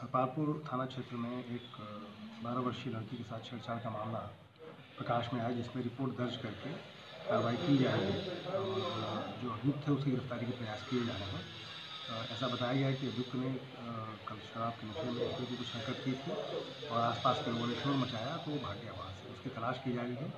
सरपालपुर थाना क्षेत्र में एक बारह वर्षीय लड़की के साथ छेड़छाड़ का मामला प्रकाश में आया, जिसमें रिपोर्ट दर्ज करके कार्रवाई की जा रही है। और जो अभियुक्त है उसकी गिरफ्तारी के प्रयास किए जा रहे हैं। ऐसा बताया गया है कि अभियुक्त ने कल शराब के नशे में कुछ हरकत की थी और आसपास के लोगों ने शोर मचाया तो वो भाग गया वहाँ से। उसकी तलाश की जा रही है।